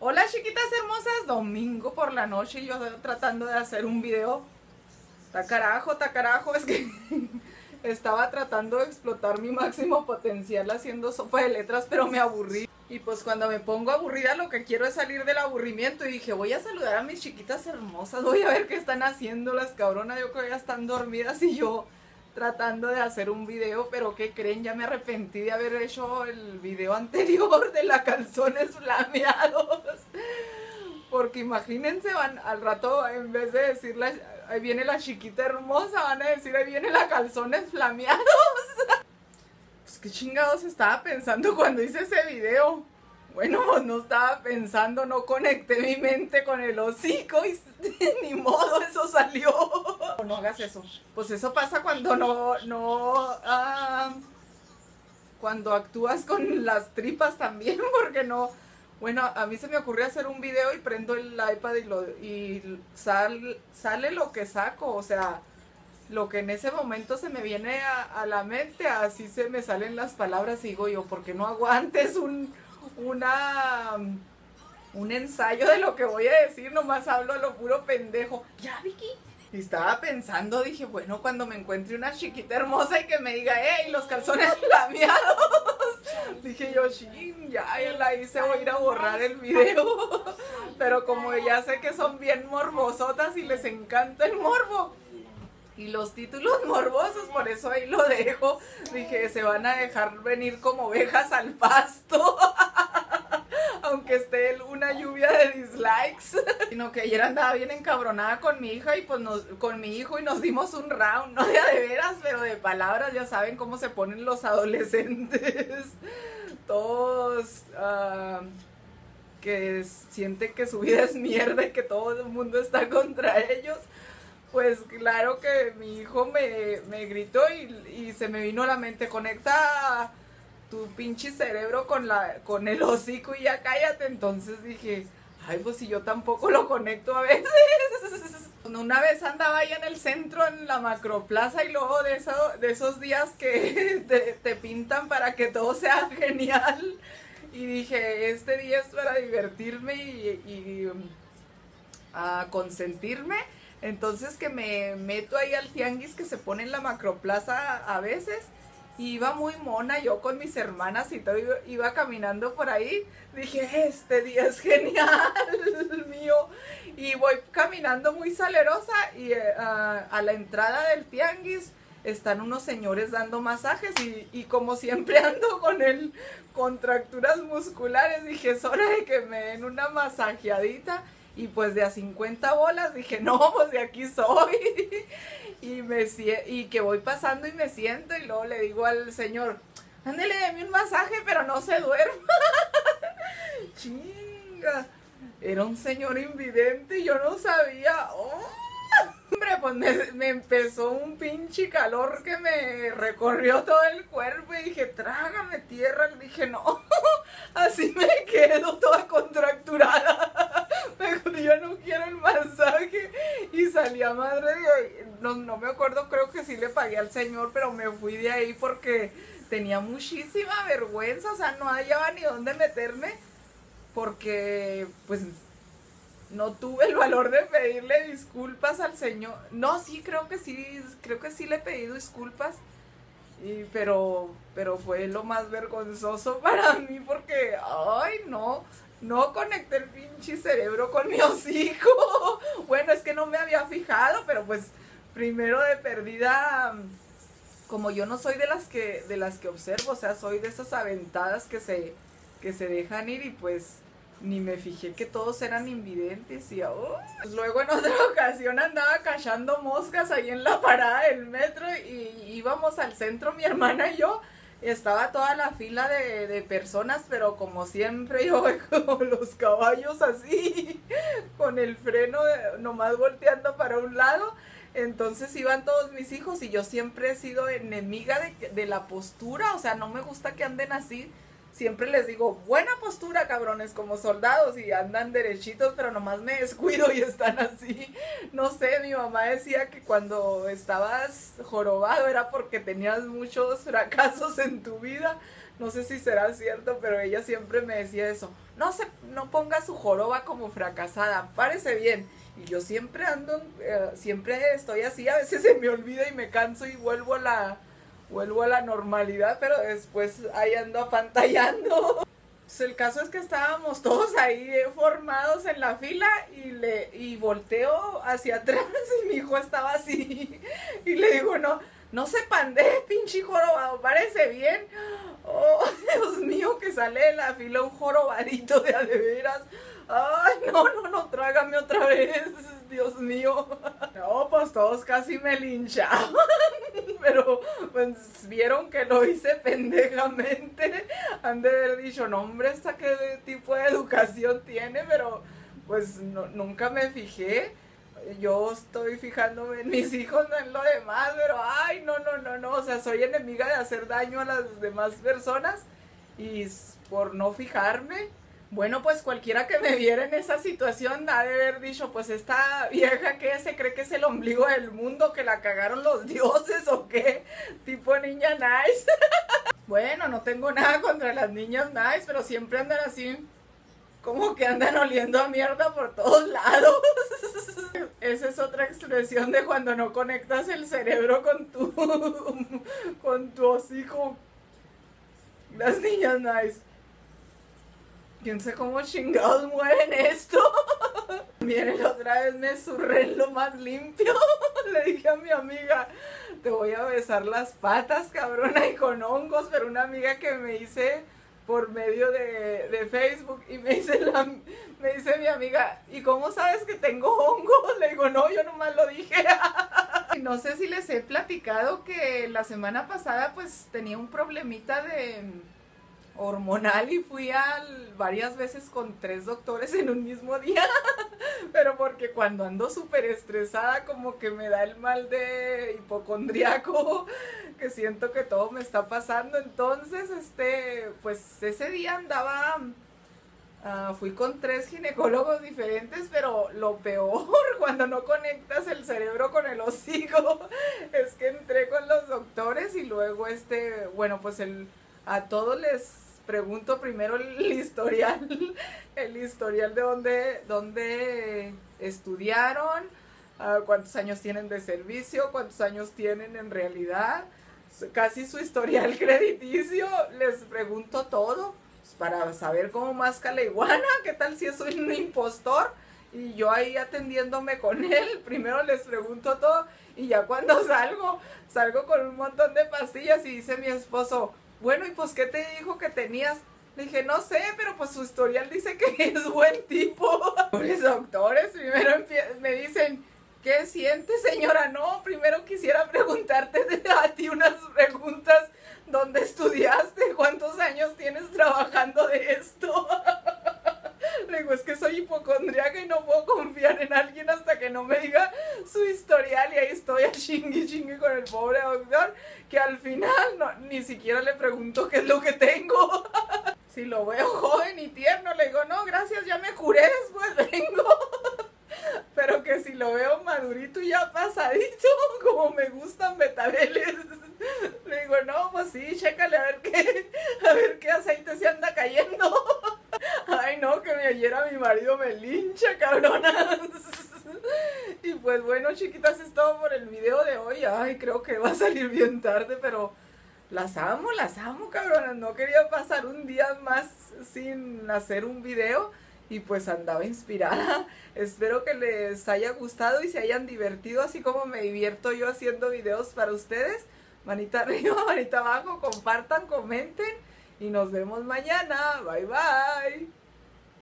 Hola chiquitas hermosas, domingo por la noche yo tratando de hacer un video. Ta carajo, ta carajo, es que estaba tratando de explotar mi máximo potencial haciendo sopa de letras, pero me aburrí. Y pues cuando me pongo aburrida lo que quiero es salir del aburrimiento y dije, voy a saludar a mis chiquitas hermosas, voy a ver qué están haciendo las cabronas, yo creo que ya están dormidas y yo tratando de hacer un video, pero ¿qué creen? Ya me arrepentí de haber hecho el video anterior de la calzones flameados. Porque imagínense, van al rato, en vez de decir ahí viene la chiquita hermosa, van a decir ahí viene la calzones flameados. Pues qué chingados estaba pensando cuando hice ese video. Bueno, no estaba pensando, no conecté mi mente con el hocico y ni modo, eso salió. No hagas eso. Pues eso pasa cuando no, no, ah, cuando actúas con las tripas también, porque no, bueno, a mí se me ocurrió hacer un video y prendo el iPad y, lo, y sale lo que saco, o sea, lo que en ese momento se me viene a, a la mente, así se me salen las palabras y digo yo, porque no aguantes un una un ensayo de lo que voy a decir, nomás hablo a lo puro pendejo. Ya, Vicky. Y estaba pensando, dije, bueno, cuando me encuentre una chiquita hermosa y que me diga, hey, los calzones flameados. dije yo, ching, ya, ya la hice, voy a ir a borrar el video. Pero como ya sé que son bien morbosotas y les encanta el morbo, y los títulos morbosos, por eso ahí lo dejo. Dije, se van a dejar venir como ovejas al pasto. Aunque esté una lluvia de dislikes. Sino que ayer andaba bien encabronada con mi hija y pues con mi hijo y nos dimos un round, no de, de veras, pero de palabras, ya saben cómo se ponen los adolescentes. Todos ah, que sienten que su vida es mierda y que todo el mundo está contra ellos pues claro que mi hijo me, gritó y, se me vino a la mente, conecta tu pinche cerebro con, la, con el hocico y ya cállate. Entonces dije, ay, pues si yo tampoco lo conecto a veces. Una vez andaba ahí en el centro, en la macroplaza, y luego de, eso, de esos días que te, pintan para que todo sea genial. Y dije, este día es para divertirme y, a consentirme entonces que me meto ahí al tianguis que se pone en la macroplaza a veces. Y iba muy mona yo con mis hermanas y todo iba, caminando por ahí. Dije, este día es genial, mío. Y voy caminando muy salerosa y eh, a la entrada del tianguis están unos señores dando masajes y, y, como siempre ando con el contracturas musculares, dije, es hora de que me den una masajeadita y pues de a 50 bolas dije, no, pues de aquí soy. y, me, y que voy pasando y me siento y luego le digo al señor, ándele, deme un masaje, pero no se duerma. Chinga. Era un señor invidente y yo no sabía. Oh. Hombre, pues me, empezó un pinche calor que me recorrió todo el cuerpo y dije, trágame tierra. Le dije, no, así me quedo toda contracturada. Quiero el masaje. Y salí a madre. No, no me acuerdo, creo que sí le pagué al señor, pero me fui de ahí porque tenía muchísima vergüenza. O sea, no hallaba ni dónde meterme porque, pues no tuve el valor de pedirle disculpas al Señor. No, sí, creo que sí, creo que sí le he pedido disculpas. Y, pero, pero fue lo más vergonzoso para mí porque, ay, no, no conecté el pinche cerebro con mi hocico. Bueno, es que no me había fijado, pero pues primero de perdida, como yo no soy de las que, de las que observo, o sea, soy de esas aventadas que se, que se dejan ir y pues ni me fijé que todos eran invidentes y oh. luego en otra ocasión andaba cachando moscas ahí en la parada del metro y íbamos al centro mi hermana y yo estaba toda la fila de, personas pero como siempre yo como los caballos así con el freno nomás volteando para un lado. Entonces iban todos mis hijos y yo siempre he sido enemiga de, de la postura o sea no me gusta que anden así siempre les digo, buena postura, cabrones, como soldados y andan derechitos, pero nomás me descuido y están así. No sé, mi mamá decía que cuando estabas jorobado era porque tenías muchos fracasos en tu vida. No sé si será cierto, pero ella siempre me decía eso. no se, no ponga su joroba como fracasada, parece bien. Y yo siempre ando, eh, siempre estoy así, a veces se me olvida y me canso y vuelvo a la, vuelvo a la normalidad, pero después ahí ando apantallando. Pues el caso es que estábamos todos ahí formados en la fila y le y volteo hacia atrás y mi hijo estaba así y le digo, no, no se pande, pinche jorobado, parece bien. Oh, Dios mío, que sale de la fila un jorobadito de a de veras. Ay, no, no, no, trágame otra vez, Dios mío. No, pues todos casi me linchaban, pero pues vieron que lo hice pendejamente. Han de haber dicho, no, hombre, ¿esta qué tipo de educación tiene? Pero pues nunca me fijé. Yo estoy fijándome en mis hijos, no en lo demás, pero ay, no, no, no, no. O sea, soy enemiga de hacer daño a las demás personas y por no fijarme bueno, pues cualquiera que me viera en esa situación ha de haber dicho, pues esta vieja que se cree que es el ombligo del mundo, que la cagaron los dioses o qué, tipo niña nice. bueno, no tengo nada contra las niñas nice, pero siempre andan así, como que andan oliendo a mierda por todos lados. Esa es otra expresión de cuando no conectas el cerebro con tu, con tu hocico. Las niñas nice. Quién sé cómo chingados mueven esto. Miren, otra vez me surré lo más limpio. Le dije a mi amiga, te voy a besar las patas, cabrona, y con hongos, pero una amiga que me hice por medio de, Facebook y me dice, la, me dice mi amiga, ¿y cómo sabes que tengo hongos? Le digo, no, yo nomás lo dije. no sé si les he platicado que la semana pasada pues tenía un problemita de hormonal y fui al, varias veces con tres doctores en un mismo día, pero porque cuando ando súper estresada como que me da el mal de hipocondriaco, que siento que todo me está pasando, entonces este, pues ese día andaba... Ah, fui con tres ginecólogos diferentes, pero lo peor cuando no conectas el cerebro con el hocico es que entré con los doctores y luego este, bueno, pues el, a todos les pregunto primero el historial, el historial de dónde, dónde estudiaron, ah, cuántos años tienen de servicio, cuántos años tienen en realidad, casi su historial crediticio, les pregunto todo pues, para saber cómo más la iguana, qué tal si soy un impostor. Y yo ahí atendiéndome con él, primero les pregunto todo y ya cuando salgo, salgo con un montón de pastillas y dice mi esposo, bueno, ¿y pues qué te dijo que tenías? Le dije, no sé, pero pues su historial dice que es buen tipo. Los doctores primero me dicen, ¿qué sientes, señora? No, primero quisiera preguntarte a ti unas preguntas. ¿Dónde estudiaste? ¿Cuántos años tienes trabajando de esto? Le digo, es que soy hipocondriaca y no puedo confiar en alguien no me diga su historial. Y ahí estoy a chingue chingue con el pobre doctor, que al final no, ni siquiera le pregunto qué es lo que tengo. si lo veo joven y tierno, le digo, no, gracias, ya me curé, después vengo. Pero que si lo veo madurito y ya pasadito, como me gustan betabeles, le digo, no, pues sí, chécale a ver qué, a ver qué aceite se anda cayendo. Ay, no, que me ayer a mi marido me lincha, cabronas. Bueno, chiquitas, es todo por el video de hoy. Ay, creo que va a salir bien tarde, pero las amo, las amo, cabronas. No quería pasar un día más sin hacer un video y pues andaba inspirada. Espero que les haya gustado y se hayan divertido así como me divierto yo haciendo videos para ustedes. Manita arriba, manita abajo, compartan, comenten y nos vemos mañana. Bye bye.